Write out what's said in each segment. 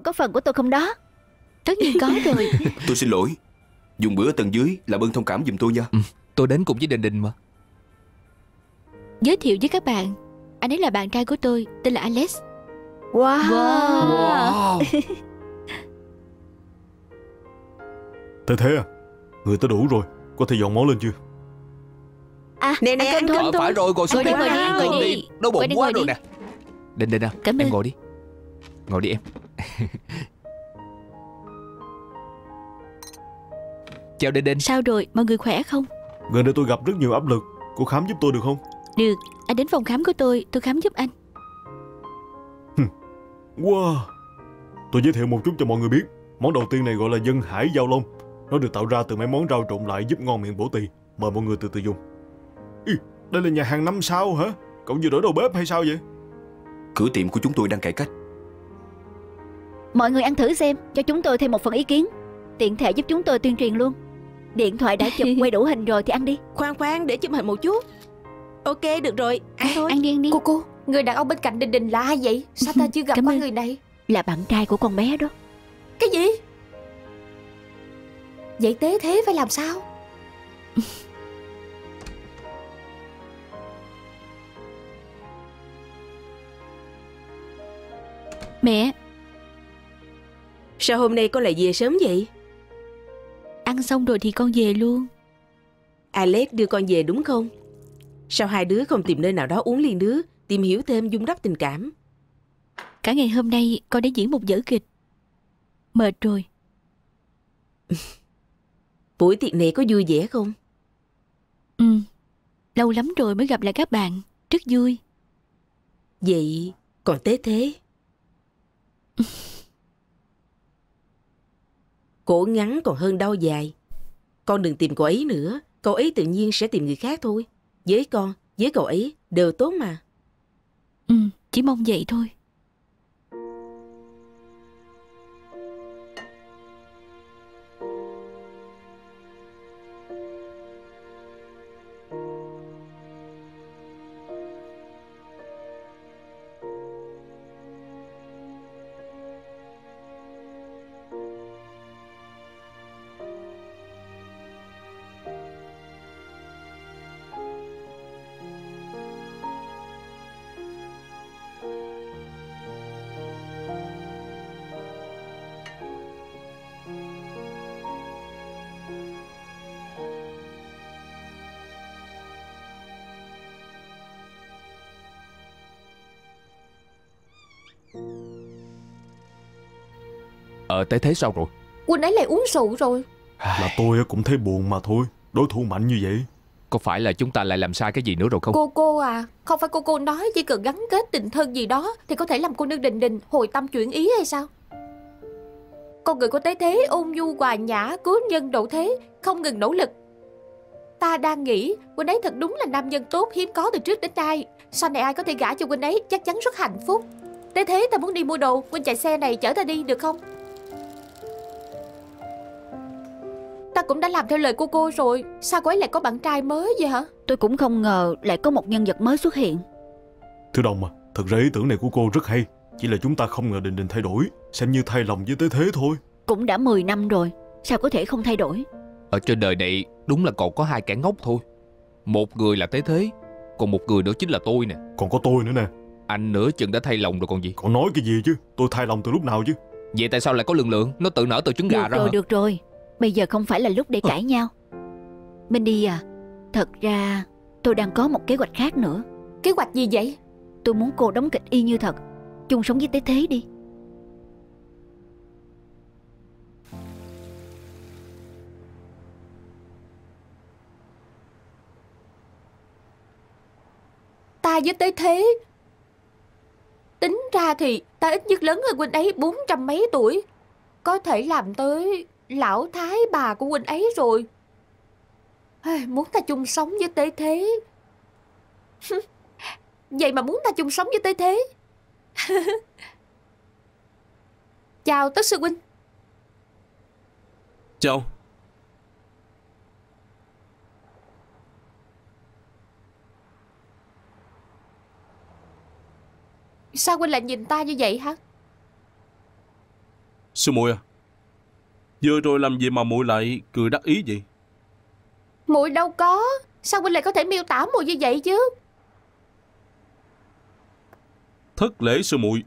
Còn có phần của tôi không đó. Tất nhiên có rồi. Tôi xin lỗi. Dùng bữa ở tầng dưới là ơn thông cảm giùm tôi nha. Ừ, Tôi đến cùng với Đình Đình mà. Giới thiệu với các bạn. Anh ấy là bạn trai của tôi Tên là Alex. Wow, wow. Thế thế à? Người tới đủ rồi. Có thể dọn món lên chưa? À Nè, nè, ăn cơm Ờ, phải rồi ngồi xuống đi, ngồi đi, cơm. Đói bụng Ngồi đi, quá rồi đi. nè. Đình Đình à Cảm Em ơn. ngồi đi. Ngồi đi em Chào Đình Đình. Sao rồi? Mọi người khỏe không? Gần đây tôi gặp rất nhiều áp lực. Cô khám giúp tôi được không? Được. Anh đến phòng khám của tôi. Tôi khám giúp anh. Wow. Tôi giới thiệu một chút cho mọi người biết. Món đầu tiên này gọi là dân hải giao long. Nó được tạo ra từ mấy món rau trộn lại giúp ngon miệng bổ tỳ. Mời mọi người từ từ dùng. Ý, Đây là nhà hàng năm sao hả? Cậu vừa đổi đầu bếp hay sao vậy? Cửa tiệm của chúng tôi đang cải cách Mọi người ăn thử xem Cho chúng tôi thêm một phần ý kiến. Tiện thể giúp chúng tôi tuyên truyền luôn. Điện thoại đã chụp quay đủ hình rồi thì ăn đi. Khoan khoan để chụp hình một chút. Ok được rồi. Ăn thôi Ăn đi ăn đi. Cô cô Người đàn ông bên cạnh Đình Đình là ai vậy? Sao ta chưa gặp Cảm qua ơn. người này? Là bạn trai của con bé đó. Cái gì? Vậy tế thế phải làm sao? Mẹ Sao hôm nay con lại về sớm vậy? Ăn xong rồi thì con về luôn. Alex đưa con về đúng không? Sao hai đứa không tìm nơi nào đó uống ly nước Tìm hiểu thêm dung đắp tình cảm? Cả ngày hôm nay con đã diễn một vở kịch. Mệt rồi. Buổi tiệc này có vui vẻ không? Ừ Lâu lắm rồi mới gặp lại các bạn. Rất vui. Vậy còn tế thế Cổ ngắn còn hơn đau dài. Con đừng tìm cậu ấy nữa. Cậu ấy tự nhiên sẽ tìm người khác thôi. Với con, với cậu ấy đều tốt mà. Ừ Chỉ mong vậy thôi. Ờ tế thế sao rồi? Quân ấy lại uống rượu rồi. Là tôi cũng thấy buồn mà thôi. Đối thủ mạnh như vậy. Có phải là chúng ta lại làm sai cái gì nữa rồi không? Cô cô à Không phải cô cô nói chỉ cần gắn kết tình thân gì đó Thì có thể làm cô nương Đình Đình hồi tâm chuyển ý hay sao? Con người của tế thế ôn nhu hòa nhã Cứu nhân độ thế Không ngừng nỗ lực. Ta đang nghĩ Quân ấy thật đúng là nam nhân tốt hiếm có từ trước đến nay. Sau này ai có thể gả cho quân ấy Chắc chắn rất hạnh phúc. Tế thế ta muốn đi mua đồ. Quân chạy xe này chở ta đi được không cũng đã làm theo lời cô cô rồi. Sao cô ấy lại có bạn trai mới vậy hả? Tôi cũng không ngờ lại có một nhân vật mới xuất hiện. Thưa đồng à Thật ra ý tưởng này của cô rất hay. Chỉ là chúng ta không ngờ Đình Đình thay đổi Xem như thay lòng với tế thế thôi. Cũng đã 10 năm rồi Sao có thể không thay đổi? Ở trên đời này đúng là còn có hai kẻ ngốc thôi. Một người là Tế Thế Còn một người nữa chính là tôi nè. Còn có tôi nữa nè. Anh nữa chừng đã thay lòng rồi còn gì? Còn nói cái gì chứ? Tôi thay lòng từ lúc nào chứ? Vậy tại sao lại có lượng lượng? Nó tự nở từ trứng gà Được ra rồi hả? được rồi Bây giờ không phải là lúc để cãi nhau. Mindy à Thật ra tôi đang có một kế hoạch khác nữa. Kế hoạch gì vậy? Tôi muốn cô đóng kịch y như thật. Chung sống với tế thế đi. Ta với tới thế Tính ra thì ta ít nhất lớn hơn huynh ấy bốn trăm mấy tuổi. Có thể làm tới lão thái bà của huynh ấy rồi. Muốn ta chung sống với tế thế. Vậy mà muốn ta chung sống với tế thế. Chào Tất Sư Huynh. Chào. Sao Huynh lại nhìn ta như vậy hả? Sư muội à Vừa rồi làm gì mà muội lại cười đắc ý vậy? Muội đâu có. Sao huynh lại có thể miêu tả muội như vậy chứ? Thất lễ sư muội.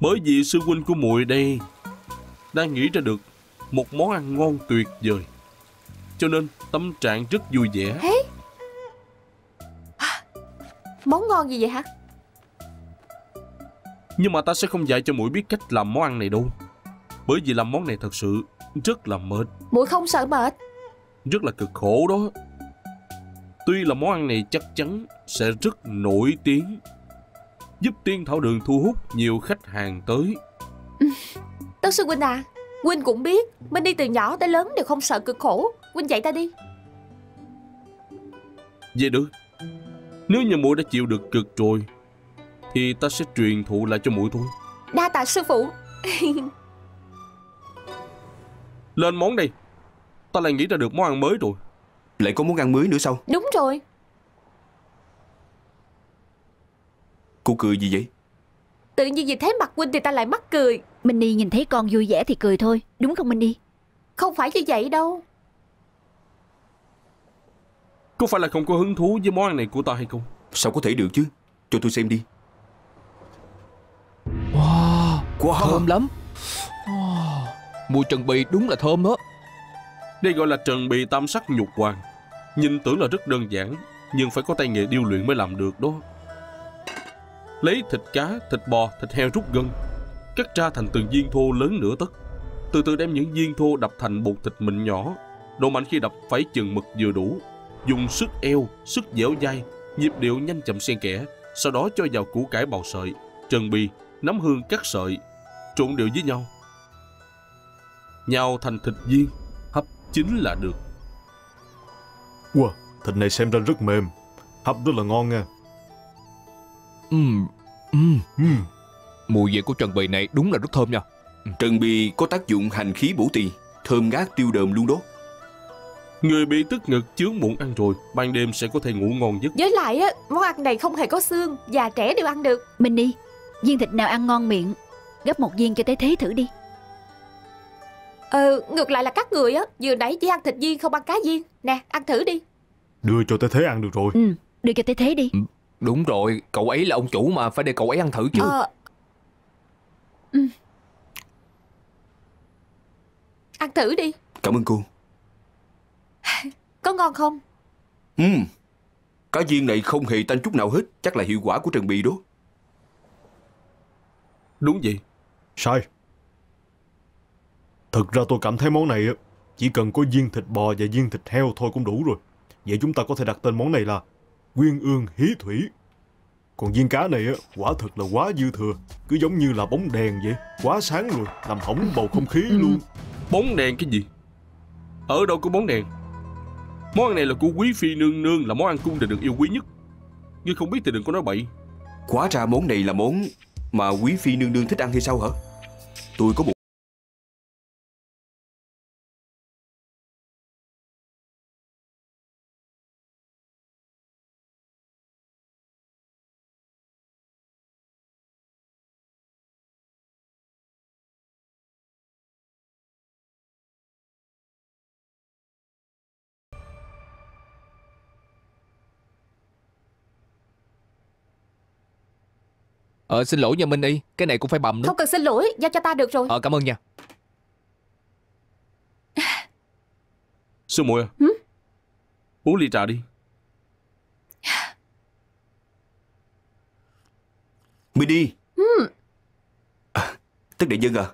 Bởi vì sư huynh của muội đây Đang nghĩ ra được Một món ăn ngon tuyệt vời Cho nên tâm trạng rất vui vẻ. Thế Món ngon gì vậy hả? Nhưng mà ta sẽ không dạy cho muội biết cách làm món ăn này đâu. Bởi vì làm món này thật sự Rất là mệt. Muội không sợ mệt. Rất là cực khổ đó. Tuy là món ăn này chắc chắn Sẽ rất nổi tiếng Giúp tiên thảo đường thu hút nhiều khách hàng tới. Tớ sư huynh à Huynh cũng biết Mình đi từ nhỏ tới lớn đều không sợ cực khổ. Huynh dạy ta đi. Vậy được Nếu như muội đã chịu được cực rồi Thì ta sẽ truyền thụ lại cho muội thôi. Đa tạ sư phụ. Lên món đây Ta lại nghĩ ra được món ăn mới rồi. Lại có món ăn mới nữa sao? Đúng rồi. Cô cười gì vậy? Tự nhiên vì thấy mặt huynh thì ta lại mắc cười. Minnie nhìn thấy con vui vẻ thì cười thôi. Đúng không Minnie Không phải như vậy đâu Có phải là không có hứng thú với món ăn này của ta hay không? Sao có thể được chứ? Cho tôi xem đi. Wow, Wow thơm lắm. Wow, Mùi trần bì đúng là thơm đó. Đây gọi là trần bì tam sắc nhục hoàng. Nhìn tưởng là rất đơn giản Nhưng phải có tay nghề điêu luyện mới làm được đó. Lấy thịt cá, thịt bò, thịt heo rút gân Cắt ra thành từng viên thô lớn nửa tấc. Từ từ đem những viên thô đập thành bột thịt mịn nhỏ Độ mạnh khi đập phải chừng mực vừa đủ Dùng sức eo, sức dẻo dai Nhịp điệu nhanh chậm xen kẽ Sau đó cho vào củ cải bào sợi Trần bì, nấm hương cắt sợi Trộn đều với nhau. Nhào thành thịt viên Hấp chính là được. Wow, thịt này xem ra rất mềm. Hấp rất là ngon nha. Ừm, ừm, Ừm, Mùi vị của trần bì này đúng là rất thơm nha. Trần bì có tác dụng hành khí bổ tỳ Thơm ngát tiêu đờm luôn đó Người bị tức ngực chướng bụng ăn rồi Ban đêm sẽ có thể ngủ ngon giấc. Với lại á Món ăn này không hề có xương Già trẻ đều ăn được. Minnie Viên thịt nào ăn ngon miệng? Gấp một viên cho tới thế thử đi. Ờ ngược lại là các người á Vừa nãy chỉ ăn thịt viên không ăn cá viên. Nè ăn thử đi. Đưa cho tới thế ăn được rồi. Ừ Đưa cho tới thế đi. Đúng rồi, cậu ấy là ông chủ mà Phải để cậu ấy ăn thử chứ. Ờ. Ừ. Ăn thử đi. Cảm ơn cô Có ngon không Ừm Cá viên này không hề tanh chút nào hết Chắc là hiệu quả của Trần bì đó Đúng vậy Sai. Thực ra tôi cảm thấy món này chỉ cần có viên thịt bò và viên thịt heo thôi cũng đủ rồi. Vậy chúng ta có thể đặt tên món này là Quyên ương hí thủy. Còn viên cá này á, quả thật là quá dư thừa. Cứ giống như là bóng đèn vậy. Quá sáng rồi, làm hỏng bầu không khí luôn. Bóng đèn cái gì Ở đâu có bóng đèn Món ăn này là của quý phi nương nương, Là món ăn cung đình được yêu quý nhất. Ngươi không biết thì đừng có nói bậy. Quá ra món này là món Mà quý phi nương nương thích ăn hay sao hả? Tôi có một Ờ xin lỗi nha Minh Y. Cái này cũng phải bầm nữa. Không cần xin lỗi Giao cho ta được rồi. Ờ cảm ơn nha. Sư muội à. Hử? Uống ly trà đi. Mini à, Tất đại nhân à.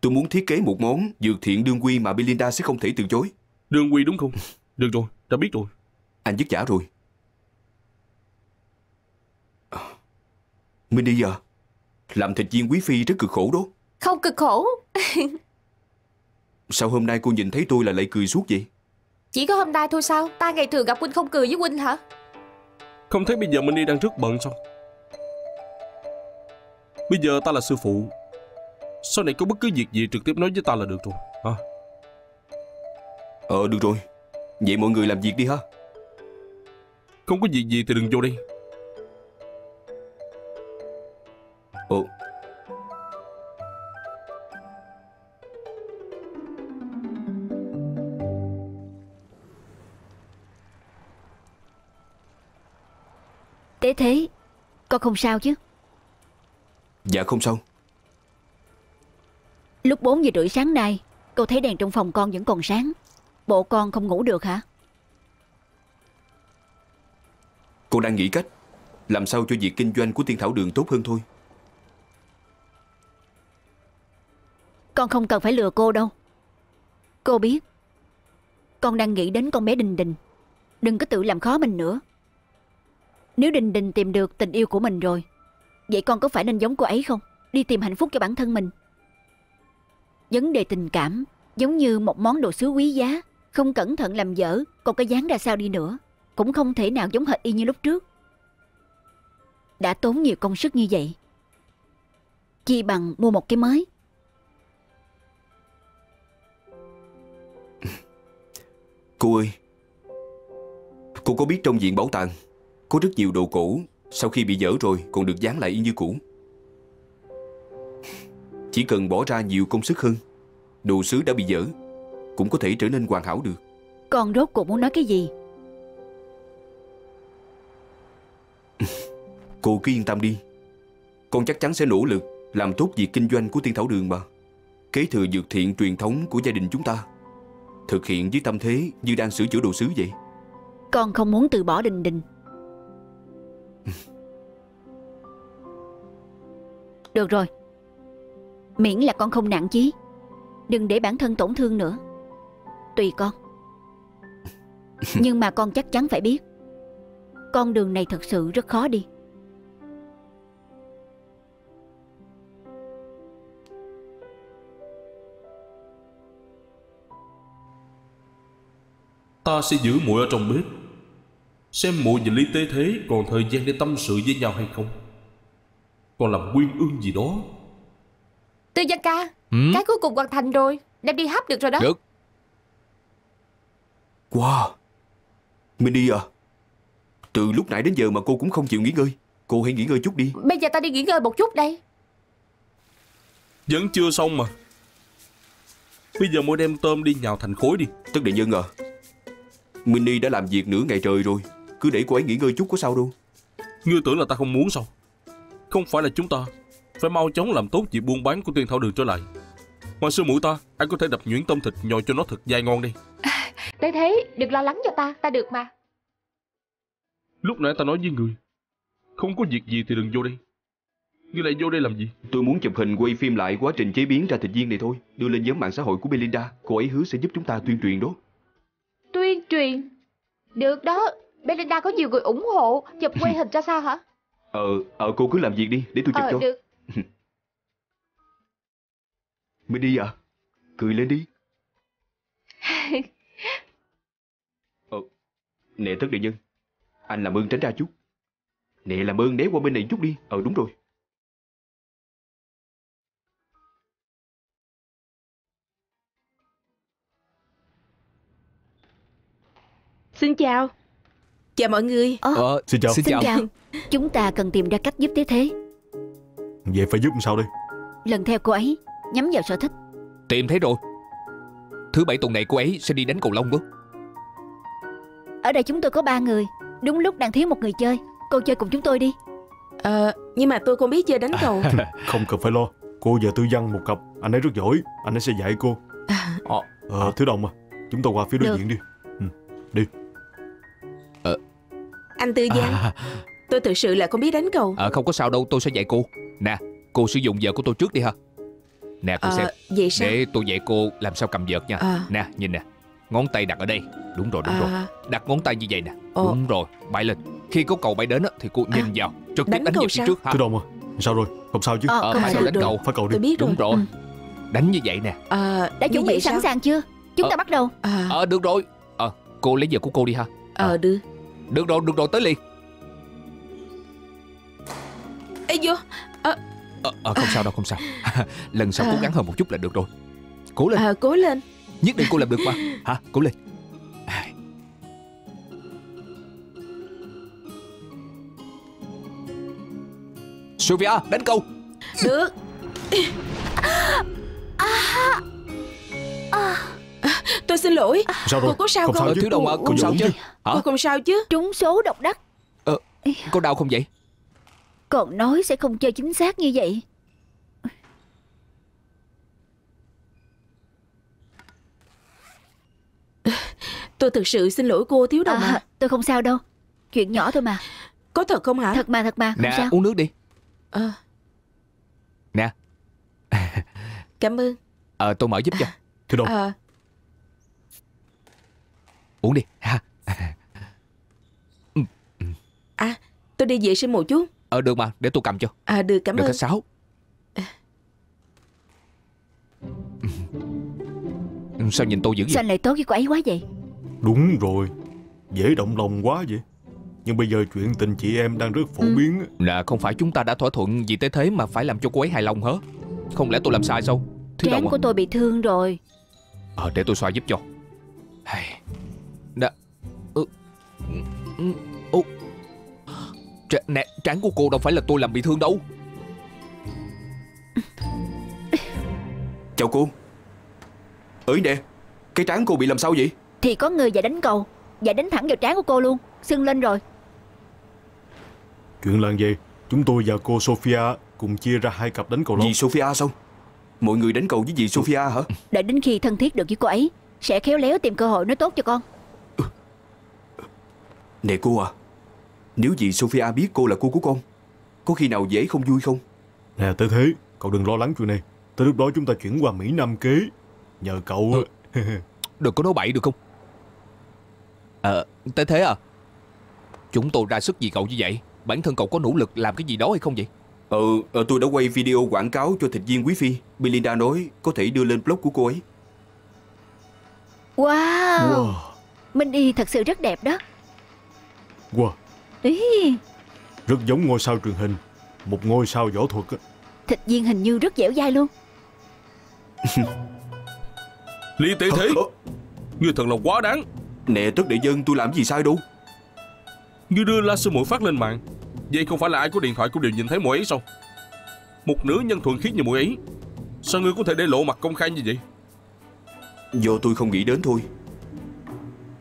Tôi muốn thiết kế một món dược thiện đương quy mà Belinda sẽ không thể từ chối. Đường quy đúng không? Được rồi đã biết rồi. Anh dứt giả rồi Mini à? Làm thịt viên quý phi rất cực khổ đó. Không cực khổ. Sao hôm nay cô nhìn thấy tôi là lại cười suốt vậy? Chỉ có hôm nay thôi sao? Ta ngày thường gặp huynh không cười với huynh hả? Không thấy bây giờ Minh đi đang rất bận sao? Bây giờ ta là sư phụ. Sau này có bất cứ việc gì trực tiếp nói với ta là được rồi. À, Ờ được rồi. Vậy mọi người làm việc đi ha. Không có việc gì thì đừng vô đây thế? Con không sao chứ? Dạ không sao. Lúc 4 giờ rưỡi sáng nay Cô thấy đèn trong phòng con vẫn còn sáng. Bộ con không ngủ được hả? Cô đang nghĩ cách làm sao cho việc kinh doanh của tiên thảo đường tốt hơn thôi. Con không cần phải lừa cô đâu. Cô biết Con đang nghĩ đến con bé Đình Đình. Đừng có tự làm khó mình nữa nếu Đình Đình tìm được tình yêu của mình rồi Vậy con có phải nên giống cô ấy không? Đi tìm hạnh phúc cho bản thân mình. Vấn đề tình cảm Giống như một món đồ sứ quý giá Không cẩn thận làm dở Còn có dáng ra sao đi nữa Cũng không thể nào giống hệt y như lúc trước. Đã tốn nhiều công sức như vậy Chi bằng mua một cái mới. Cô ơi, cô có biết trong viện bảo tàng có rất nhiều đồ cũ sau khi bị dở rồi còn được dán lại y như cũ. Chỉ cần bỏ ra nhiều công sức hơn, đồ sứ đã bị dở cũng có thể trở nên hoàn hảo được. Con rốt cuộc muốn nói cái gì Cô cứ yên tâm đi. Con chắc chắn sẽ nỗ lực làm tốt việc kinh doanh của tiên thảo đường mà. Kế thừa dược thiện truyền thống của gia đình chúng ta. Thực hiện với tâm thế như đang sửa chữa đồ sứ vậy. Con không muốn từ bỏ Đình Đình Được rồi. Miễn là con không nặng chí. Đừng để bản thân tổn thương nữa. Tùy con. Nhưng mà con chắc chắn phải biết. Con đường này thật sự rất khó đi. Ta sẽ giữ muội ở trong bếp Xem muội và Lý Tế Thế còn thời gian để tâm sự với nhau hay không Còn làm quyên ương gì đó. Tư Văn ca Ừ? Cái cuối cùng hoàn thành rồi. Đem đi hấp được rồi đó. Được. Wow Mindy à Từ lúc nãy đến giờ mà cô cũng không chịu nghỉ ngơi. Cô hãy nghỉ ngơi chút đi. Bây giờ ta đi nghỉ ngơi một chút đây. Vẫn chưa xong mà. Bây giờ muội đem tôm đi nhào thành khối đi. Tất đại nhân à Mindy đã làm việc nửa ngày trời rồi. Cứ để cô ấy nghỉ ngơi chút có sao đâu. Ngươi tưởng là ta không muốn sao Không phải là chúng ta. Phải mau chóng làm tốt việc buôn bán của tiên thảo đường trở lại. Ngoài sư mũi ta Anh có thể đập nhuyễn tôm thịt nhồi cho nó thật dai ngon đi. Thế thế đừng lo lắng cho ta Ta được mà. Lúc nãy ta nói với người Không có việc gì thì đừng vô đây. Ngươi lại vô đây làm gì? Tôi muốn chụp hình quay phim lại quá trình chế biến ra thịt viên này thôi. Đưa lên nhóm mạng xã hội của Belinda Cô ấy hứa sẽ giúp chúng ta tuyên truyền đó. Tuyên truyền? Được đó Belinda có nhiều người ủng hộ Chụp quay hình cho sao hả Ờ, ờ cô cứ làm việc đi để tôi chụp Ờ cho. được. Mindy à Cười lên đi. Ờ Nè tất đại nhân Anh làm ơn tránh ra chút. Nè làm ơn né qua bên này chút đi. Ờ đúng rồi. Xin chào. Chào mọi người. Ờ, Ờ, Xin chào. Xin Xin chào. chào Chúng ta cần tìm ra cách giúp Tế Thế. Vậy phải giúp làm sao đây? Lần theo cô ấy Nhắm vào sở thích. Tìm thấy rồi. Thứ bảy tuần này cô ấy sẽ đi đánh cầu lông đó. Ở đây chúng tôi có ba người. Đúng lúc đang thiếu một người chơi. Cô chơi cùng chúng tôi đi. Ờ, nhưng mà tôi không biết chơi đánh cầu. Không cần phải lo. Cô và Tư Văn một cặp. Anh ấy rất giỏi. Anh ấy sẽ dạy cô. À, Ờ, Ờ Thứ Đồng à Chúng ta qua phía đối Được. diện đi. Anh Tư Giang, à, tôi thực sự là không biết đánh cầu. à, Không có sao đâu tôi sẽ dạy cô. Nè cô sử dụng vợt của tôi trước đi ha. Nè cô xem. Ờ, vậy sao? Để tôi dạy cô làm sao cầm vợt nha. À. Nè nhìn nè. Ngón tay đặt ở đây. Đúng rồi đúng rồi. À, Đặt ngón tay như vậy nè. Ồ. Đúng rồi Bay lên. Khi có cầu bay đến á, thì cô nhìn À, vào Trực tiếp đánh đánh sao? trước ha. Thứ Đồng à Sao rồi? Không sao chứ? Ờ, Ờ, không phải sao đánh cầu Phải cầu đi. Tôi biết rồi. Đúng rồi. Ừ. Đánh như vậy nè. Ờ, Đã chuẩn bị sẵn sao? sàng chưa? Chúng Ờ. ta bắt đầu. À, Ờ được rồi. Ờ cô lấy vợt của cô đi ha. Ờ, được. Được rồi được rồi tới liền Ê vô. À... À, à, Không sao đâu không sao. Lần sau à... cố gắng hơn một chút là được rồi. Cố lên. À, Cố lên. Nhất định cô làm được mà. Hả? Cố lên. À. Sylvia đánh câu. Được. À, à, à. Tôi xin lỗi. Sao rồi? Cô có sao không? không? Sao chứ đâu mà. Cô sao chứ. Cô không sao chứ. Trúng số độc đắc. Ờ, Cô đau không vậy? Còn nói sẽ không chơi chính xác như vậy. Tôi thực sự xin lỗi cô thiếu đồng à, à Tôi không sao đâu. Chuyện nhỏ thôi mà. Có thật không hả? Thật mà thật mà không Nè sao. uống nước đi. Ờ, Nè. Cảm ơn. Ờ tôi mở giúp cho. Thiếu đồng. Ờ, Uống đi. Ha. À tôi đi vệ sinh một chút Ờ được mà để tôi cầm cho. À được cảm Được ơn. hết sáu. Sao nhìn tôi dữ vậy? Sao anh lại tốt với cô ấy quá vậy? Đúng rồi Dễ động lòng quá vậy. Nhưng bây giờ chuyện tình chị em đang rất phổ Ừ. biến. Nè không phải chúng ta đã thỏa thuận gì tới thế Mà phải làm cho cô ấy hài lòng hả? Không lẽ tôi làm sai sao? Thiếu Trán của tôi bị thương rồi. Ờ để tôi xoa giúp cho. Hay. Ừ. ừ, ừ. Tr- Nè trán của cô đâu phải là tôi làm bị thương đâu. Chào cô. Ơi nè Cái trán cô bị làm sao vậy? Thì có người và đánh cầu Và đánh thẳng vào trán của cô luôn Sưng lên rồi. Chuyện là gì? Chúng tôi và cô Sophia cùng chia ra hai cặp đánh cầu lông. Dì Sophia sao? Mọi người đánh cầu với dì Sophia hả? Đợi đến khi thân thiết được với cô ấy Sẽ khéo léo tìm cơ hội nói tốt cho con. Nè cô à Nếu dì Sophia biết cô là cô của con Có khi nào dễ không vui không? Nè tới thế Cậu đừng lo lắng chuyện này. Tới lúc đó chúng ta chuyển qua Mỹ Nam kế. Nhờ cậu. Á. Đừng có nói bậy được không? Ờ tới thế à? Chúng tôi ra sức vì cậu như vậy. Bản thân cậu có nỗ lực làm cái gì đó hay không vậy? Ờ, ờ tôi đã quay video quảng cáo cho thịt viên quý phi. Belinda nói có thể đưa lên blog của cô ấy. Wow, Wow. Minh Y thật sự rất đẹp đó. Wow Ý, Rất giống ngôi sao truyền hình. Một ngôi sao võ thuật á. Thịt viên hình như rất dẻo dai luôn. Lý tế thế Ờ, Ngươi thật là quá đáng. Nè tất đệ dân tôi làm gì sai đâu? Ngươi đưa la sư muội phát lên mạng. Vậy không phải là ai có điện thoại cũng đều nhìn thấy muội ấy sao? Một nữ nhân thuần khiết như muội ấy. Sao ngươi có thể để lộ mặt công khai như vậy? Do tôi không nghĩ đến thôi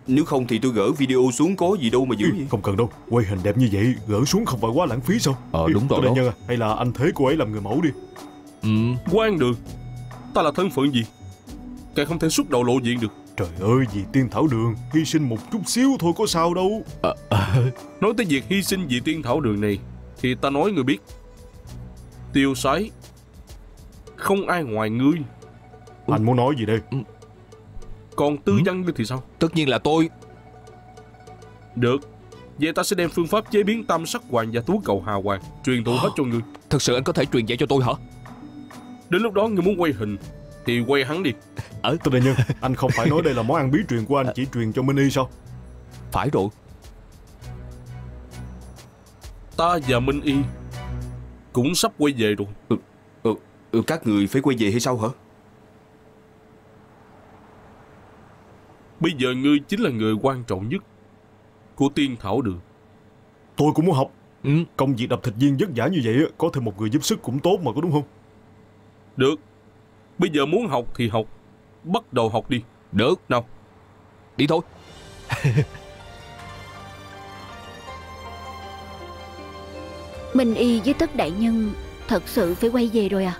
Nếu không thì tôi gỡ video xuống có gì đâu mà giữ vậy. Không cần đâu Quay hình đẹp như vậy Gỡ xuống không phải quá lãng phí sao? Ờ, đúng rồi đó. Nhân à, Hay là anh thế cô ấy làm người mẫu đi. Ừ. Quan đường Ta là thân phận gì? Càng không thể xuất đầu lộ diện được. Trời ơi vì tiên thảo đường Hy sinh một chút xíu thôi có sao đâu. Nói tới việc hy sinh vì tiên thảo đường này Thì ta nói người biết. Tiêu sái Không ai ngoài ngươi. Anh muốn nói gì đây Còn tư văn ngươi thì sao? Tất nhiên là tôi. Được. Vậy ta sẽ đem phương pháp chế biến tam sắc hoàng và tú cầu hà hoàng Truyền thụ hết cho ngươi Thật sự anh có thể truyền dạy cho tôi hả? Đến lúc đó ngươi muốn quay hình Thì quay hắn đi. Tô Đại Nhân Anh không phải nói đây là món ăn bí truyền của anh Chỉ truyền cho Mini sao? Phải rồi. Ta và Minh Y Cũng sắp quay về rồi. Ừ, ừ, Các người phải quay về hay sao hả Bây giờ ngươi chính là người quan trọng nhất Của tiên thảo đường. Tôi cũng muốn học. Ừ. Công việc đập thịt viên vất vả như vậy Có thêm một người giúp sức cũng tốt mà có đúng không? Được. Bây giờ muốn học thì học. Bắt đầu học đi. Được Nào. Đi thôi. Minh Y với tất đại nhân Thật sự phải quay về rồi à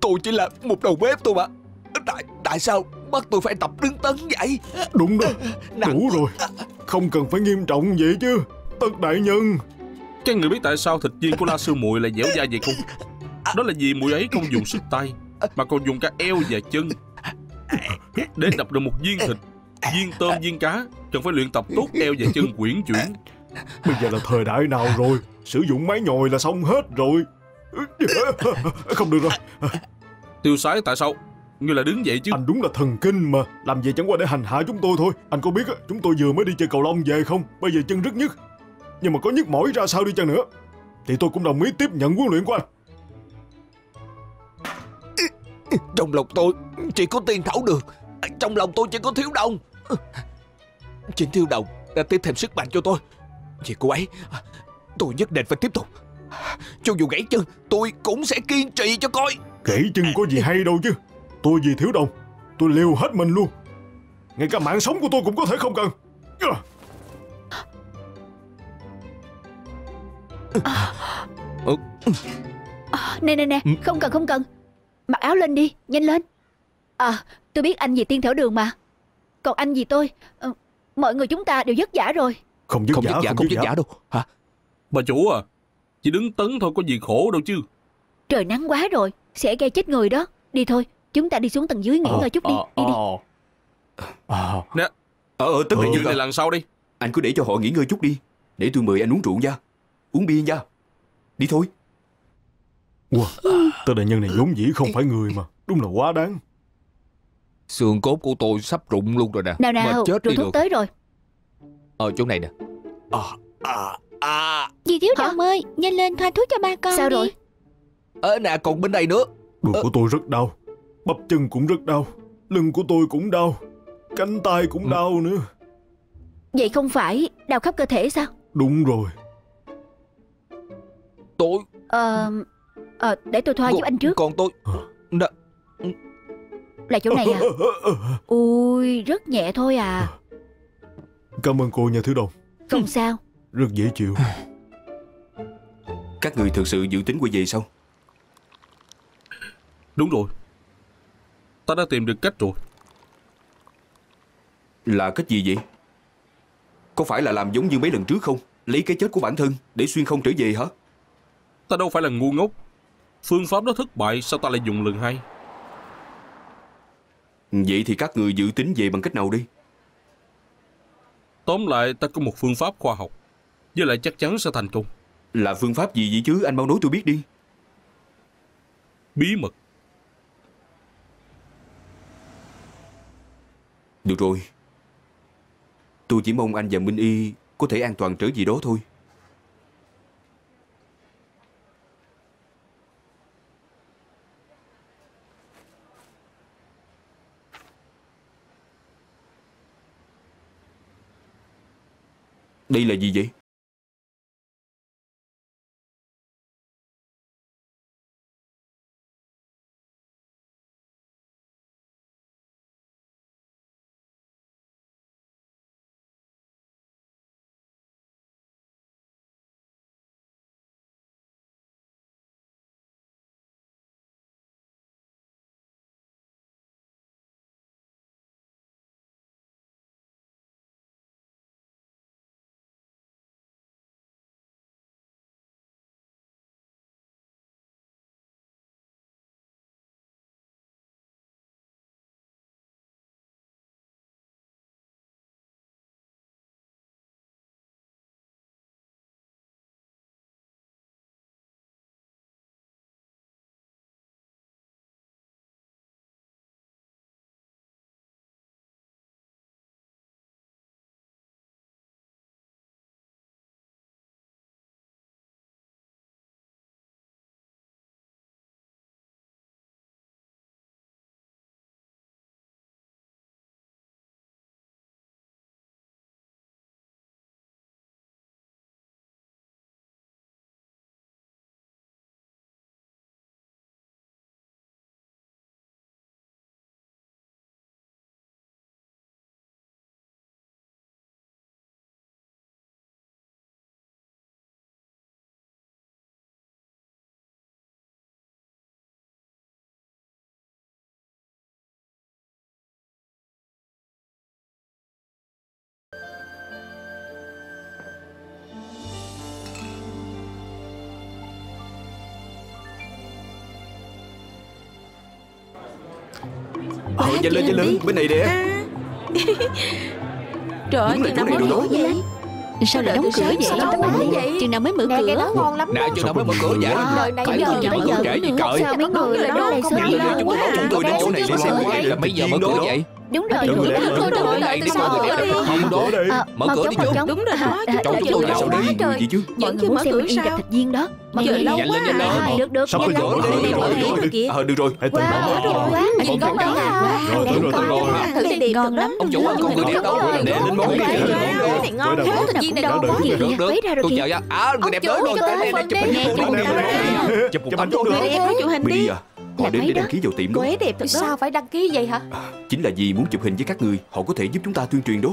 Tôi chỉ là một đầu bếp thôi mà. Tại, tại sao bắt tôi phải tập đứng tấn vậy? Đúng đó Nặng. Đủ rồi. Không cần phải nghiêm trọng vậy chứ. Tất đại nhân. Các người biết tại sao thịt viên của La Sư muội lại dẻo dai vậy không? Đó là vì muội ấy không dùng sức tay Mà còn dùng cả eo và chân. Để đập được một viên thịt Viên tôm viên cá Cần phải luyện tập tốt eo và chân quyển chuyển. Bây giờ là thời đại nào rồi? Sử dụng máy nhồi là xong hết rồi Không được rồi. Tiêu sái tại sao? Ngươi là đứng dậy chứ? Anh đúng là thần kinh mà. Làm vậy chẳng qua để hành hạ chúng tôi thôi. Anh có biết chúng tôi vừa mới đi chơi cầu lông về không? Bây giờ chân rất nhức. Nhưng mà có nhức mỏi ra sao đi chăng nữa? Thì tôi cũng đồng ý tiếp nhận huấn luyện của anh. Trong lòng tôi chỉ có tiên thảo được Trong lòng tôi chỉ có thiếu đồng Chính thiếu đồng đã tiếp thêm sức mạnh cho tôi. Vì cô ấy Tôi nhất định phải tiếp tục Cho dù gãy chân Tôi cũng sẽ kiên trì cho coi. Gãy chân có gì hay đâu chứ. Tôi vì thiếu đồng Tôi liều hết mình luôn. Ngay cả mạng sống của tôi cũng có thể không cần. À, Nè nè nè Ừ. Không cần không cần. Mặc áo lên đi Nhanh lên. À tôi biết anh vì tiên thảo đường mà. Còn anh vì tôi ờ, Mọi người chúng ta đều vất vả rồi. Không dứt Không giả dứt giả không không dứt dứt giả giả đâu. Hả? Bà chủ à Chỉ đứng tấn thôi có gì khổ đâu chứ. Trời nắng quá rồi Sẽ gây chết người đó. Đi thôi Chúng ta đi xuống tầng dưới nghỉ ngơi chút đi. Đi đi. Ờ. Nè Ờ ờ tức là như này lần sau đi. Anh cứ để cho họ nghỉ ngơi chút đi. Để tôi mời anh uống rượu nha. Uống bia nha. Đi thôi. Wow, Tên đại nhân này vốn dĩ không phải người mà. Đúng là quá đáng. Xương cốt của tôi sắp rụng luôn rồi nè. Nào Mà nào chết Rượu thuốc được. tới rồi. Ờ chỗ này nè. À, à, à. Dì thiếu Hả? đồng ơi Nhanh lên thoa thuốc cho ba con Sao đi. rồi? Ờ nè còn bên đây nữa. Đùi Ờ. của tôi rất đau Bắp chân cũng rất đau Lưng của tôi cũng đau Cánh tay cũng Ừ. đau nữa. Vậy không phải đau khắp cơ thể sao? Đúng rồi. Tôi. Ờ Ờ để tôi thoa giúp anh trước. Còn tôi. Nè, Là chỗ này à? Ui rất nhẹ thôi à. Cảm ơn cô nha Thứ Đồng. Không sao Rất dễ chịu. Các người thực sự dự tính quay về sao? Đúng rồi. Ta đã tìm được cách rồi. Là cách gì vậy? Có phải là làm giống như mấy lần trước không? Lấy cái chết của bản thân Để xuyên không trở về hả? Ta đâu phải là ngu ngốc. Phương pháp đó thất bại Sao ta lại dùng lần hai? Vậy thì các người dự tính về bằng cách nào đi? Tóm lại ta có một phương pháp khoa học Với lại chắc chắn sẽ thành công. Là phương pháp gì vậy chứ? Anh mau nói tôi biết đi. Bí mật. Được rồi. Tôi chỉ mong anh và Minh Y Có thể an toàn trở về đó thôi. Đây là gì vậy Ờ nhanh lên nhanh lên Bên này nè Trời ơi, là chừng nào này mở cửa đó. vậy? Sao lại đóng cửa vậy? sao đóng cửa vậy? Chừng nào mới mở Nè cái cửa đó ngon lắm Nè đó chừng nào mới mở cửa vậy Đời này Bây giờ giờ bây giờ trễ gì trời Sao mấy người sớm Bây giờ vậy? chúng tôi đóng Chúng tôi chỗ này để xem Là mấy giờ mở cửa vậy Đúng rồi, Đúng đúng rồi, rồi, đúng đúng rồi. rồi, Đây, đi đúng mở rồi. cửa đi. Ờ, Không đó. Mở đi. À, Mở cửa đi chú. Đúng rồi đó. À, Cháu à, chúng tôi à, à, sao đi? Gì chứ Vẫn chưa mở cửa sao? gặp thịt viên đó Mọi người lâu quá lên. à. Được, được, Sắp tới lên. cửa rồi, Đi, rồi, mở rồi, cửa rồi. kìa. Ờ được rồi mở đẹp mở. quá, nhìn con chó. quá. Rồi, tới rồi, tới rồi. Thử đẹp đẹp Ngon lắm. Ông chủ ơi, con người đẹp đâu? Rồi, Nè, lên món rồi, đi. rồi, rồi, rồi. đi. Này ngon Rồi, thế. Thịt viên này ngon quá Được, kìa Được, được. Quấy ra rồi Tôi chào nha. À, người đẹp tới rồi. tôi Đây, chụp đi. hình chụp đi. Một tấm luôn được. đi. Đẹp, chụp hình đi. À Họ đến mấy để đó? đăng ký vào tiệm Cô đó ấy đẹp thật Sao đó. phải đăng ký vậy hả Chính là vì muốn chụp hình với các người Họ có thể giúp chúng ta tuyên truyền đó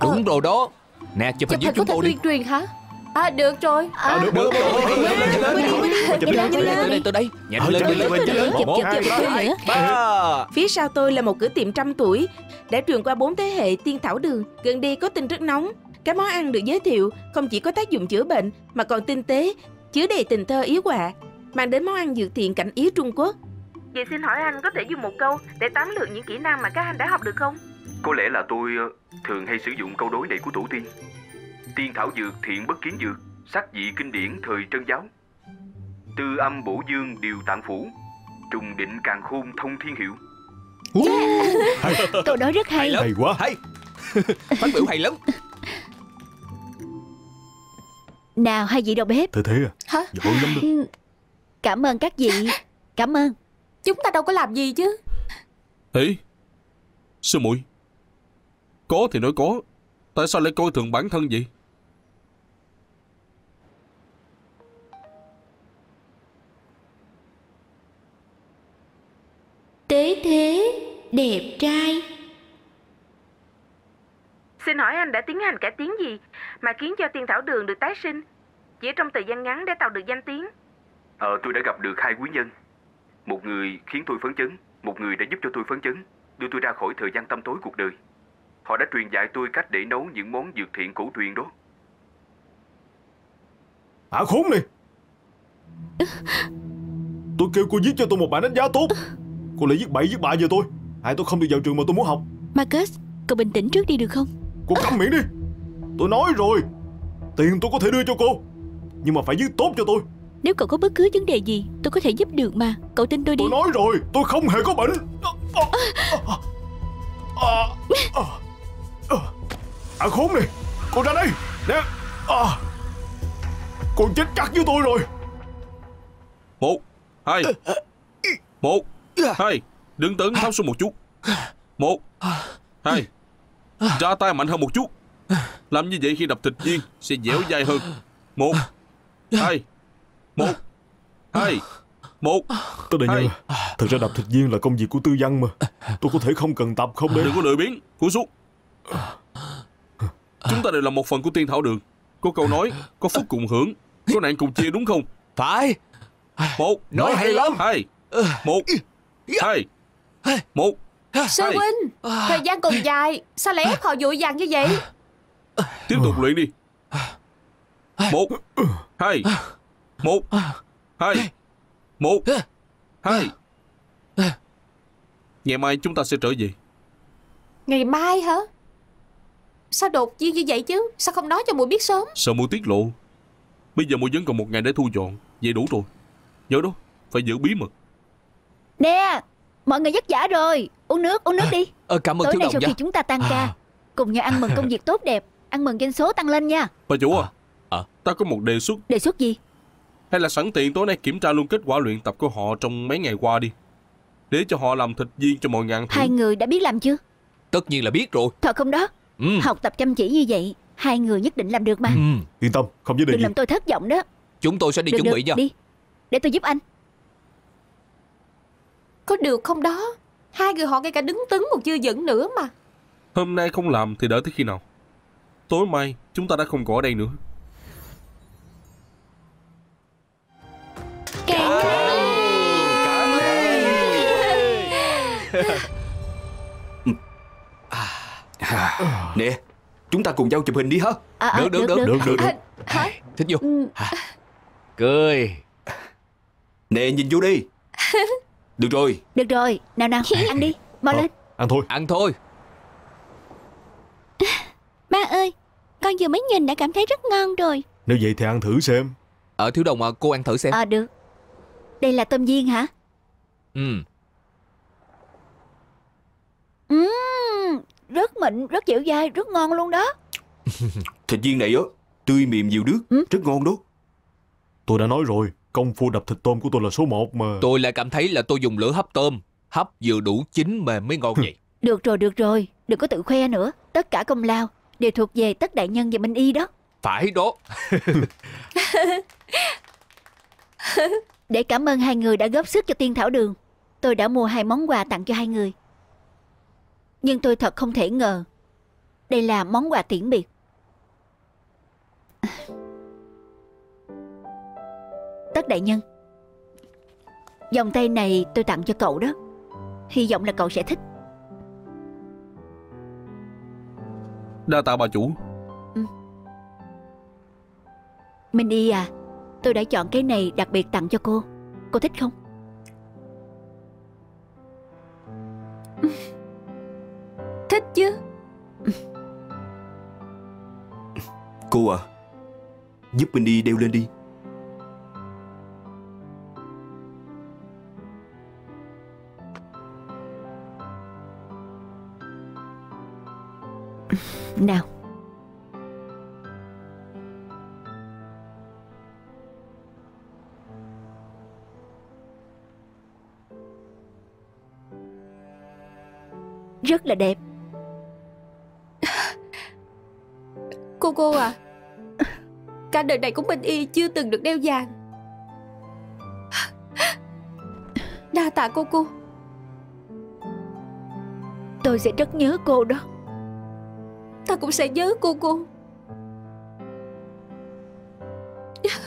Đúng rồi đó. Nè, chụp Chụp với hình có chúng thể tôi đi. tuyên truyền hả À được rồi À, được, được, được. Tới đây. Nhanh Ờ, lên, chụp nhanh lên. Một, hai, ba. Phía sau tôi là một cửa tiệm trăm tuổi đã truyền qua bốn thế hệ tiên thảo đường. Gần đây có tin rất nóng. Các món ăn được giới thiệu không chỉ có tác dụng chữa bệnh mà còn tinh tế, chứa đầy tình thơ ý họa, mang đến món ăn dược thiện cảnh ý Trung Quốc. Vậy xin hỏi anh có thể dùng một câu để tóm lược những kỹ năng mà các anh đã học được không? Có lẽ là tôi ờ, thường hay sử dụng câu đối này của tổ tiên Tiên thảo dược thiện bất kiến dược Sắc dị kinh điển thời trân giáo Tư âm bổ dương điều tạng phủ Trùng định càng khôn thông thiên hiệu Câu đó rất hay lắm. Hay quá. Hay. Phát biểu hay lắm. Nào hai vị đầu bếp Thế thế à? Hả? Giỏi lắm đó. Cảm ơn các vị Cảm ơn Chúng ta đâu có làm gì chứ Ê Sư muội Có thì nói có Tại sao lại coi thường bản thân vậy Tế thế, đẹp trai. Xin hỏi anh đã tiến hành cải tiến gì mà khiến cho tiên thảo đường được tái sinh? Chỉ trong thời gian ngắn để tạo được danh tiếng. Ờ tôi đã gặp được hai quý nhân Một người khiến tôi phấn chấn Một người đã giúp cho tôi phấn chấn Đưa tôi ra khỏi thời gian tâm tối cuộc đời Họ đã truyền dạy tôi cách để nấu những món dược thiện cổ truyền đó À khốn này. Tôi kêu cô viết cho tôi một bản đánh giá tốt. Cô lại viết bậy viết bạ về tôi. Hại tôi không được vào trường mà tôi muốn học. Marcus, cậu bình tĩnh trước đi được không? Cô câm miệng đi. Tôi nói rồi. Tiền tôi có thể đưa cho cô. Nhưng mà phải viết tốt cho tôi. Nếu cậu có bất cứ vấn đề gì, tôi có thể giúp được mà. Cậu tin tôi đi. Tôi nói rồi. Tôi không hề có bệnh. À khốn này. Cô ra đây. Nè. À. Cô chết chắc với tôi rồi. Một Hai Một Hai Đứng tấn tháo xuống một chút Một Hai Ra tay mạnh hơn một chút Làm như vậy khi đập thịt viên Sẽ dẻo dai hơn Một Hai Một. Hai. Một. Tôi nhân à, Thực ra đập thịt viên là công việc của tư văn mà. Tôi có thể không cần tập không đấy. Đừng có lười biếng. Cúi xuống Chúng ta đều là một phần của tiên thảo đường. Có câu nói Có phúc cùng hưởng. Có nạn cùng chia đúng không? Phải. Một. Nói hay lắm. Hai. Một. Hai. Một. Sư huynh Thời gian còn dài. Sao lại ép họ vội vàng như vậy? Tiếp tục luyện đi. Một. Hai Một. Hai. Một. Hai. Ngày mai chúng ta sẽ trở về. Ngày mai hả? Sao đột nhiên như vậy chứ? Sao không nói cho muội biết sớm? Sợ mùi tiết lộ? Bây giờ mùi vẫn còn một ngày để thu dọn. Vậy đủ rồi. Nhớ đó Phải giữ bí mật. Nè Mọi người giấc giả rồi. Uống nước uống nước đi. Ờ, cảm ơn Tối nay đồng sau khi chúng ta tan ca Cùng nhau ăn mừng công việc tốt đẹp Ăn mừng doanh số tăng lên nha. Bà chủ à. Ờ. Ta có một đề xuất. Đề xuất gì Hay là sẵn tiện tối nay kiểm tra luôn kết quả luyện tập của họ trong mấy ngày qua đi Để cho họ làm thịt viên cho mọi ngàn thử Hai người đã biết làm chưa? Tất nhiên là biết rồi. Thật không đó? Ừ. Học tập chăm chỉ như vậy Hai người nhất định làm được mà. Ừ. Yên tâm không vấn đề Đừng gì. làm tôi thất vọng đó. Chúng tôi sẽ đi Được chuẩn được bị nha. đi. Để tôi giúp anh. Có được không đó? Hai người họ ngay cả đứng tứng còn chưa dẫn nữa mà. Hôm nay không làm thì đợi tới khi nào? Tối mai chúng ta đã không có ở đây nữa Nè Chúng ta cùng nhau chụp hình đi hả? À, à, Được, được, được, Được. được. Được à, Hả? Thích vô. Ừ. Cười. Nè nhìn vô đi. Được rồi. Được rồi. Nào nào ăn đi. Mau Ờ, lên. Ăn thôi. Ăn thôi. Ba ơi, con vừa mới nhìn đã cảm thấy rất ngon rồi. Nếu vậy thì ăn thử xem. Ở thiếu đồng à, cô ăn thử xem. À được. Đây là tôm viên hả? Ừ. Ừm mịn, rất dẻo dai, rất ngon luôn đó. Thịt viên này á, tươi mềm nhiều nước, Ừ. rất ngon đó. Tôi đã nói rồi, công phu đập thịt tôm của tôi là số 1 mà. Tôi lại cảm thấy là tôi dùng lửa hấp tôm Hấp vừa đủ chín mềm mới ngon vậy Được rồi, được rồi, đừng có tự khoe nữa. Tất cả công lao đều thuộc về tất đại nhân và Minh Y đó. Phải đó Để cảm ơn hai người đã góp sức cho tiên thảo đường, tôi đã mua hai món quà tặng cho hai người. Nhưng tôi thật không thể ngờ, đây là món quà tiễn biệt. Tất đại nhân, vòng tay này tôi tặng cho cậu đó. Hy vọng là cậu sẽ thích. Đa tạ bà chủ. Minh Y à, tôi đã chọn cái này đặc biệt tặng cho cô. Cô thích không? Thích chứ Cô à, giúp mình đi đeo lên đi. Nào. Rất là đẹp. Cô cô à Cả đời này của Minh Y chưa từng được đeo vàng Đa tạ cô cô Tôi sẽ rất nhớ cô đó. Ta cũng sẽ nhớ cô cô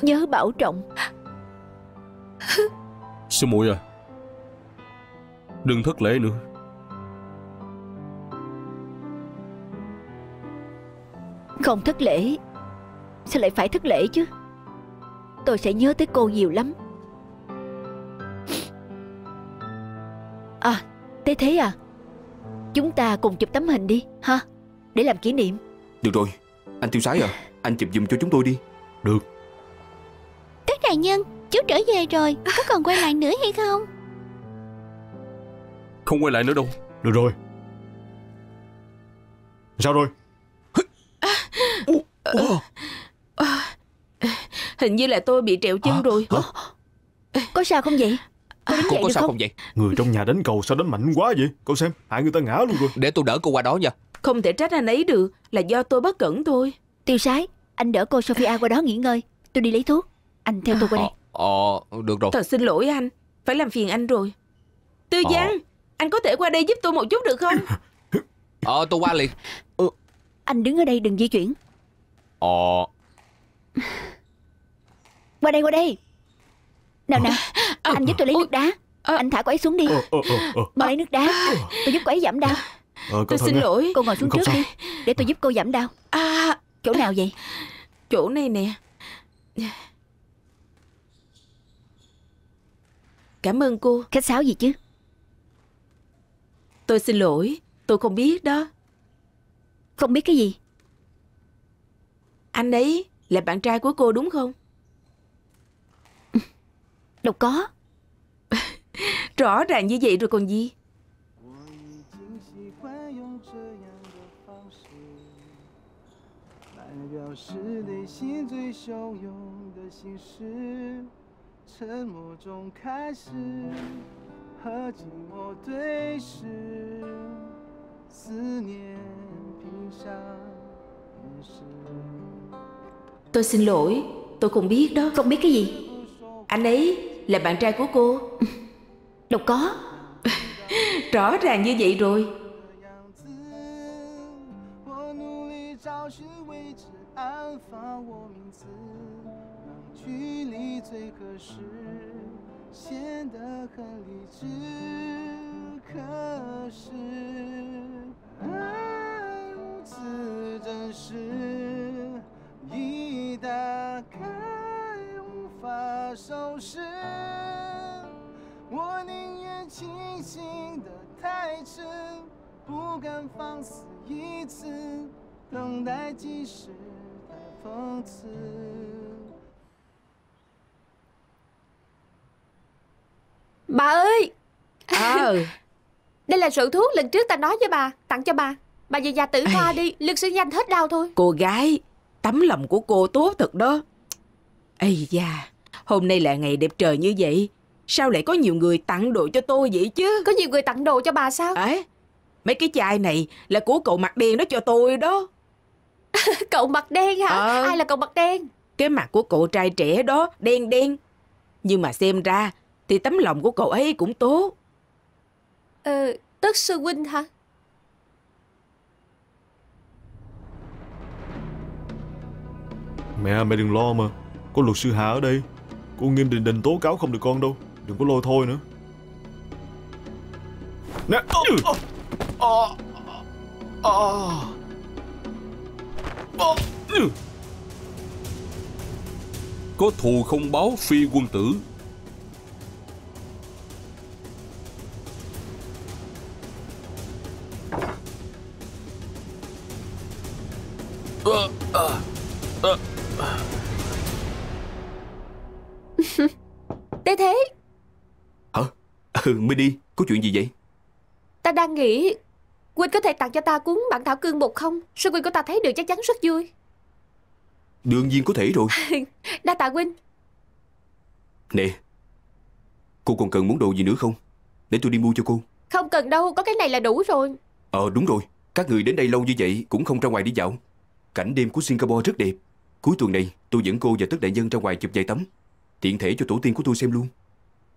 Nhớ bảo trọng. Sư muội à. Đừng thất lễ nữa. Không thất lễ. Sao lại phải thất lễ chứ? Tôi sẽ nhớ tới cô nhiều lắm. À thế thế à. Chúng ta cùng chụp tấm hình đi ha? Để làm kỷ niệm. Được rồi, anh tiêu sái à, anh chụp giùm cho chúng tôi đi. Tất đại nhân Chú trở về rồi. Có còn quay lại nữa hay không? Không quay lại nữa đâu. Được rồi. Sao rồi? Hình như là tôi bị trẹo chân rồi. Hả? Có sao không vậy? Cô đứng Cô dậy có được sao không? không vậy? Người trong nhà đánh cầu sao đánh mạnh quá vậy? Cậu xem, hại người ta ngã luôn rồi. Để tôi đỡ cô qua đó nha. Không thể trách anh ấy được Là do tôi bất cẩn thôi. Tiêu sái Anh đỡ cô Sophia qua đó nghỉ ngơi. Tôi đi lấy thuốc. Anh theo tôi qua đây. Ờ, ờ được rồi. Thật xin lỗi anh Phải làm phiền anh rồi. Tư Ờ. Giang Anh có thể qua đây giúp tôi một chút được không? Ờ tôi qua liền. Anh đứng ở đây đừng di chuyển Ờ. Qua đây qua đây. Nào nào Anh giúp tôi lấy nước đá. Anh thả cô ấy xuống đi. Mau lấy nước đá. Tôi giúp cô ấy giảm đau. Ờ, Tôi xin nha. lỗi. Cô ngồi xuống Không trước sao. đi Để tôi giúp cô giảm đau. À. Chỗ nào vậy? Chỗ này nè. Cảm ơn cô. Khách sáo gì chứ? Tôi xin lỗi. Tôi không biết đó. Không biết cái gì Anh ấy là bạn trai của cô đúng không? Đâu có. Rõ ràng như vậy rồi còn gì Tôi xin lỗi Tôi không biết đó. Không biết cái gì? Anh ấy là bạn trai của cô. Đâu có. Rõ ràng như vậy rồi. 的样一打开无法收拾。我宁愿清醒的太迟，不敢放肆一次，等待及时的讽刺。 Bà ơi Ờ Đây là sự thuốc lần trước ta nói với bà Tặng cho bà Bà về nhà tự thoa đi Lưng sẽ nhanh hết đau thôi Cô gái Tấm lòng của cô tốt thật đó. Ây da Hôm nay là ngày đẹp trời như vậy Sao lại có nhiều người tặng đồ cho tôi vậy chứ? Có nhiều người tặng đồ cho bà sao? Ấy Mấy cái chai này là của cậu mặt đen đó cho tôi đó. Cậu mặt đen hả? Ờ. Ai là cậu mặt đen? Cái mặt của cậu trai trẻ đó đen đen. Nhưng mà xem ra Thì tấm lòng của cậu ấy cũng tốt. Ờ Tất sư huynh hả Mẹ mẹ đừng lo mà. Có luật sư Hà ở đây. Cô Nghiêm Đình Đình tố cáo không được con đâu. Đừng có lôi thôi nữa. Nè à, à, à, à. Có thù không báo phi quân tử. Ừ, mới đi. Có chuyện gì vậy? Ta đang nghĩ Huynh có thể tặng cho ta cuốn bản thảo cương mục không Sư huynh của ta thấy được chắc chắn rất vui Đương nhiên có thể rồi. Đa tạ huynh Nè, cô còn cần muốn đồ gì nữa không? Để tôi đi mua cho cô. Không cần đâu Có cái này là đủ rồi Ờ đúng rồi, các người đến đây lâu như vậy cũng không ra ngoài đi dạo. Cảnh đêm của Singapore rất đẹp. Cuối tuần này tôi dẫn cô và tất đại nhân ra ngoài chụp vài tấm. Tiện thể cho tổ tiên của tôi xem luôn.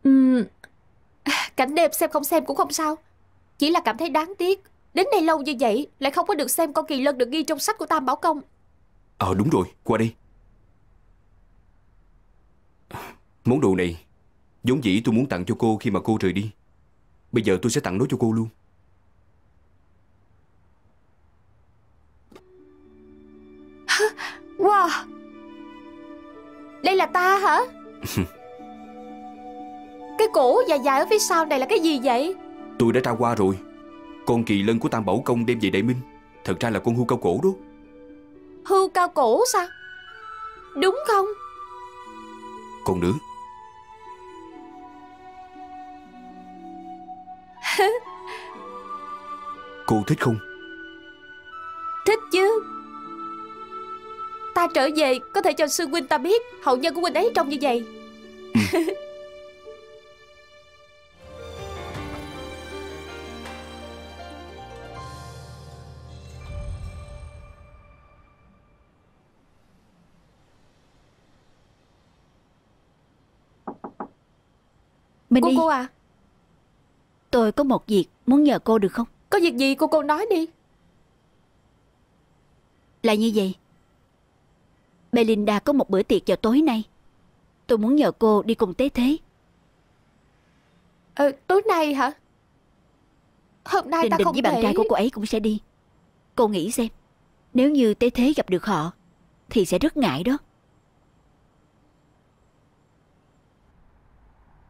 Ừm, Cảnh đẹp xem không xem cũng không sao Chỉ là cảm thấy đáng tiếc Đến đây lâu như vậy Lại không có được xem con kỳ lân được ghi trong sách của Tam Bảo Công Ờ đúng rồi, qua đây. Món đồ này giống dĩ tôi muốn tặng cho cô khi mà cô rời đi. Bây giờ tôi sẽ tặng nó cho cô luôn. Cổ dài dài ở phía sau này là cái gì vậy? Tôi đã tra qua rồi. Con kỳ lân của Tam Bảo Công đem về Đại Minh. Thật ra là con hươu cao cổ đó. Hưu cao cổ sao? Đúng không? Còn nữa, cô thích không? Thích chứ. Ta trở về có thể cho sư huynh ta biết Hậu nhân của huynh ấy trông như vậy. Mình Cô đi. cô à? Tôi có một việc muốn nhờ cô được không? Có việc gì? Cô cô nói đi. Là như vậy. Belinda có một bữa tiệc vào tối nay. Tôi muốn nhờ cô đi cùng tế thế. Ờ tối nay hả? Hôm nay Đình ta Đình không với bạn thể. trai của cô ấy cũng sẽ đi. Cô nghĩ xem Nếu như tế thế gặp được họ Thì sẽ rất ngại đó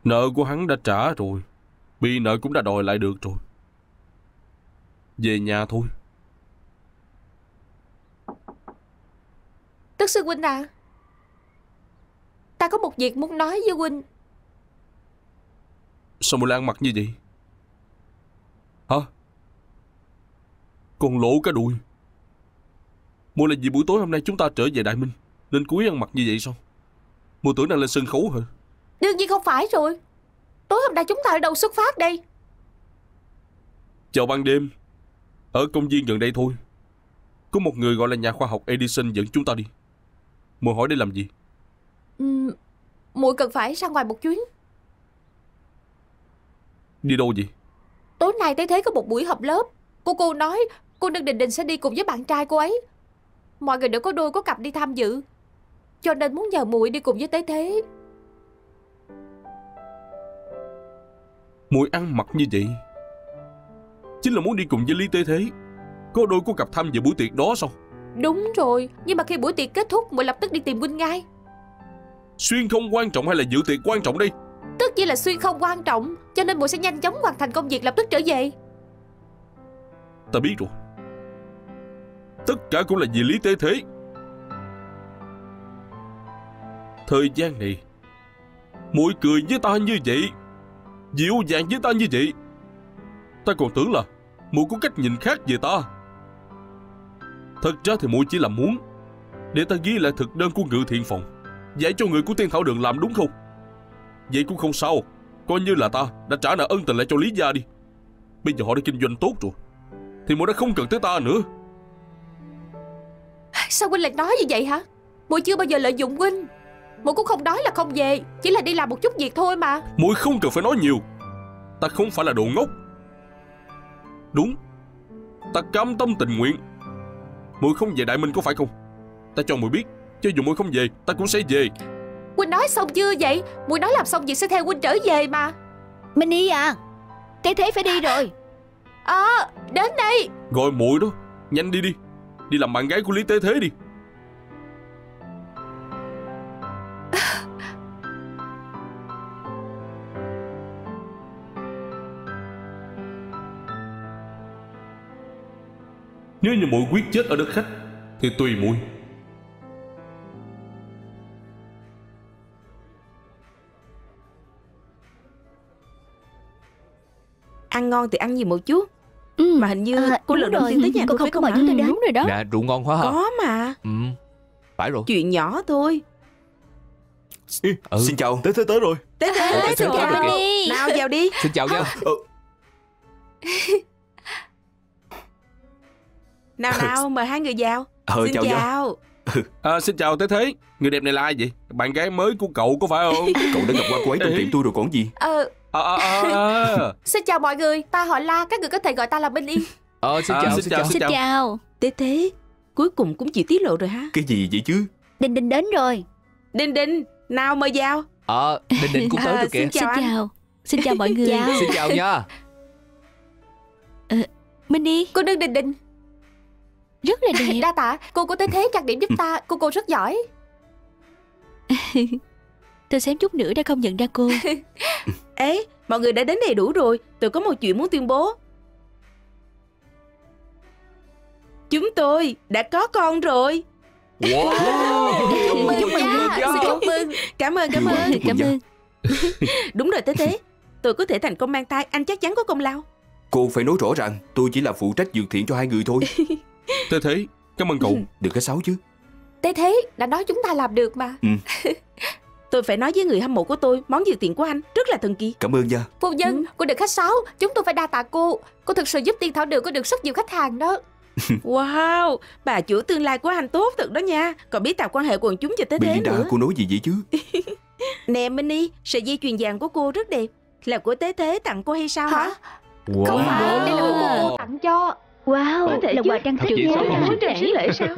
Nợ của hắn đã trả rồi Bị nợ cũng đã đòi lại được rồi. Về nhà thôi. Tức sư huynh à Ta có một việc muốn nói với huynh. Sao mà lan mặt như vậy? Hả? Còn lỗ cả đùi Mua là vì buổi tối hôm nay chúng ta trở về Đại Minh Nên cúi ăn mặc như vậy sao? Mua tưởng đang lên sân khấu hả Đương nhiên không phải rồi. Tối hôm nay chúng ta ở đâu xuất phát đây? Chào ban đêm. Ở công viên gần đây thôi. Có một người gọi là nhà khoa học Edison dẫn chúng ta đi. Mùa hỏi để làm gì? Ừm, muội cần phải ra ngoài một chuyến. Đi đâu vậy? Tối nay tới thế có một buổi họp lớp. Cô cô nói cô Nương Đình Đình sẽ đi cùng với bạn trai cô ấy. Mọi người đều có đôi có cặp đi tham dự. Cho nên muốn nhờ muội đi cùng với Tế Thế Mùi ăn mặc như vậy? Chính là muốn đi cùng với Lý Tế Thế. Có đôi có cặp tham dự buổi tiệc đó sao? Đúng rồi Nhưng mà khi buổi tiệc kết thúc muội lập tức đi tìm huynh ngay. Xuyên không quan trọng hay là dự tiệc quan trọng đây? Tất nhiên là xuyên không quan trọng Cho nên muội sẽ nhanh chóng hoàn thành công việc lập tức trở về. Ta biết rồi. Tất cả cũng là vì Lý Tế Thế. Thời gian này Mỗi cười với ta như vậy Dịu dàng với ta như vậy. Ta còn tưởng là muội có cách nhìn khác về ta. Thật ra thì muội chỉ là muốn Để ta ghi lại thực đơn của ngự thiện phòng Dạy cho người của tiên thảo đường làm đúng không? Vậy cũng không sao, Coi như là ta đã trả nợ ân tình lại cho Lý Gia đi. Bây giờ họ đã kinh doanh tốt rồi, Thì muội đã không cần tới ta nữa. Sao huynh lại nói như vậy hả? Muội chưa bao giờ lợi dụng huynh. Muội cũng không nói là không về Chỉ là đi làm một chút việc thôi mà. Muội không cần phải nói nhiều. Ta không phải là đồ ngốc. Đúng. Ta cam tâm tình nguyện. Muội không về Đại Minh có phải không? Ta cho muội biết Cho dù muội không về Ta cũng sẽ về. Huynh nói xong chưa vậy? Muội nói làm xong việc sẽ theo huynh trở về mà. Minh Y à Thế thế phải đi rồi. À đến đây. Gọi muội đó. Nhanh đi đi. Đi làm bạn gái của Lý Tế Thế đi Nếu như muội quyết chết ở đất khách Thì tùy muội Ăn ngon thì ăn nhiều một chút. Ừ. Mà hình như À, cô lần đầu rồi. tiên tới nhà Cô tôi không phải có không mời chúng tôi đến. Đúng rồi đó. Nè rượu ngon quá ha. Có mà. Ừ Phải rồi. Chuyện nhỏ thôi. Ê, Ừ. Xin chào. Thế thế tới rồi. Tới tới xin chào rồi. Nào vào đi. Xin chào nha Nào nào mời hai người vào. Ờ Xin chào chào. À, Xin chào Tế Thế. Người đẹp này là ai vậy? Bạn gái mới của cậu có phải không? Cậu đã gặp qua cô ấy trong tiệm tôi rồi còn gì? Ờ. À, à, à, à. xin chào mọi người. Ta họ La Các người có thể gọi ta là Minh Y Ờ xin À, chào xin xin chào, chào. xin Xin chào. Thế thế Cuối cùng cũng chịu tiết lộ rồi ha Cái gì vậy chứ? Đình Đình đến rồi. Đinh Đinh Nào mời vào. Ờ Đình Đình cũng tới À, rồi kìa. Xin Xin chào anh. chào. Xin chào mọi người. Chào. Xin chào nha. Minh đi Cô nương Đình Đình Rất là đẹp. Đa tạ. Cô có tới thế trang điểm giúp ta. Cô cô rất giỏi. Tôi xém chút nữa đã không nhận ra cô. Ê mọi người đã đến đầy đủ rồi. Tôi có một chuyện muốn tuyên bố. Chúng tôi đã có con rồi. Wow. Chúc mừng Chúc mừng chúc mừng. Cảm ơn cảm ơn. Cảm ơn. Đúng rồi thế thế Tôi có thể thành công mang thai. Anh chắc chắn có công lao. Cô phải nói rõ ràng Tôi chỉ là phụ trách dược thiện cho hai người thôi Tế Thế Cảm ơn cậu. Đừng có xấu chứ. Thế thế đã nói chúng ta làm được mà. Tôi phải nói với người hâm mộ của tôi Món dược tiện của anh rất là thần kỳ. Cảm ơn nha. Phu nhân Ừ. Cô đừng khách sáo. Chúng tôi phải đa tạ cô. Cô thực sự giúp tiên thảo đường có được rất nhiều khách hàng đó. Wow Bà chủ tương lai của anh tốt thật đó nha. Còn biết tạo quan hệ quần chúng cho tới thế Belinda nữa. cô nói gì vậy chứ? Nè Minnie Sợi dây chuyền vàng của cô rất đẹp. Là của Tế Thế tặng cô hay sao hả? Hả? Không phải Đây là của cô tặng cho Wow Có thể là chứ. quà trang sức sao? Muốn trang sức lễ sao?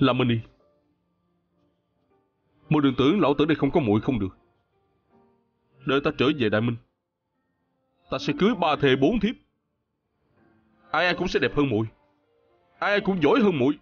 Làm mình đi Muội đừng tưởng lão tử đây không có muội không được. Đợi ta trở về Đại Minh, Ta sẽ cưới ba thề bốn thiếp. Ai ai cũng sẽ đẹp hơn muội. Ai ai cũng giỏi hơn muội.